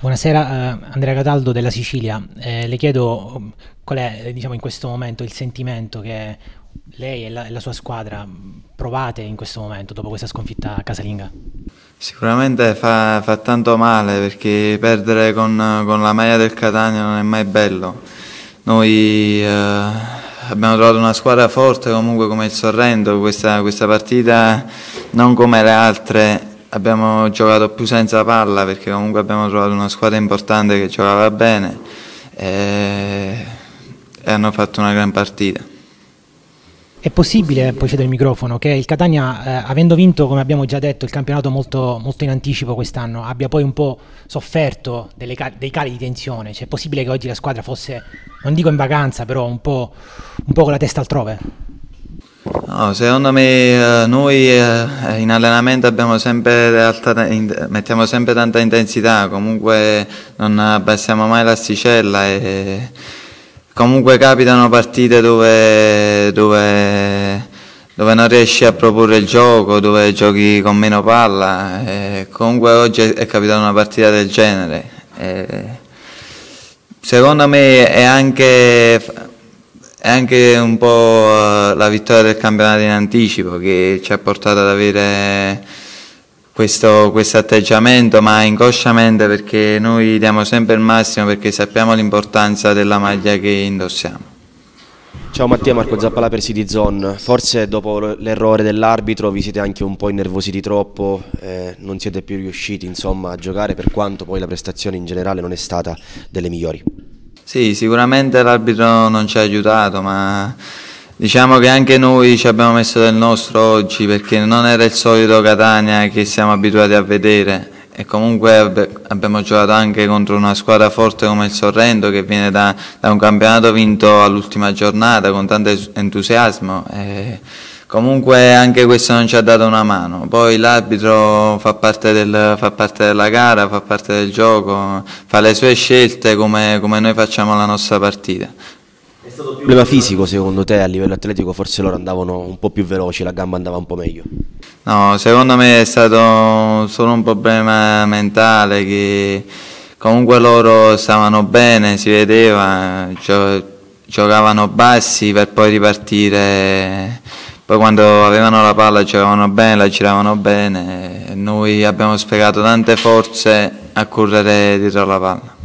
Buonasera, eh, Andrea Cataldo della Sicilia. Eh, le chiedo um, qual è diciamo, in questo momento il sentimento che lei e la, e la, sua squadra provate in questo momento dopo questa sconfitta casalinga? Sicuramente fa, fa tanto male perché perdere con, con, la maglia del Catania non è mai bello. Noi eh, abbiamo trovato una squadra forte comunque come il Sorrento, questa, questa partita non come le altre abbiamo giocato più senza palla perché comunque abbiamo trovato una squadra importante che giocava bene e, e hanno fatto una gran partita. È possibile, poi cedo il microfono, che il Catania, eh, avendo vinto, come abbiamo già detto, il campionato molto, molto in anticipo quest'anno, abbia poi un po' sofferto delle, dei cali di tensione? Cioè, è possibile che oggi la squadra fosse, non dico in vacanza, però un po', un po con la testa altrove? No, secondo me eh, noi eh, in allenamento sempre alta, mettiamo sempre tanta intensità, comunque non abbassiamo mai l'asticella e comunque capitano partite dove, dove, dove, non riesci a proporre il gioco, dove giochi con meno palla e comunque oggi è capitata una partita del genere. E secondo me è anche anche un po' eh, la vittoria del campionato in anticipo che ci ha portato ad avere questo, questo atteggiamento, ma inconsciamente perché noi diamo sempre il massimo perché sappiamo l'importanza della maglia che indossiamo. Ciao Mattia, Marco Zappala per City Zone. Forse dopo l'errore dell'arbitro vi siete anche un po' innervositi troppo, eh, non siete più riusciti insomma, a giocare per quanto poi la prestazione in generale non è stata delle migliori. Sì, sicuramente l'arbitro non ci ha aiutato, ma diciamo che anche noi ci abbiamo messo del nostro oggi perché non era il solito Catania che siamo abituati a vedere e comunque abbiamo giocato anche contro una squadra forte come il Sorrento che viene da, da un campionato vinto all'ultima giornata con tanto entusiasmo. E Comunque anche questo non ci ha dato una mano, poi l'arbitro fa, fa, parte della gara, fa parte del gioco, fa le sue scelte come, come noi facciamo la nostra partita. È stato un problema fisico secondo te a livello atletico? Forse loro andavano un po' più veloci, la gamba andava un po' meglio? No, secondo me è stato solo un problema mentale che comunque loro stavano bene, si vedeva, giocavano bassi per poi ripartire poi quando avevano la palla giocavano bene, la giravano bene e noi abbiamo spiegato tante forze a correre dietro la palla.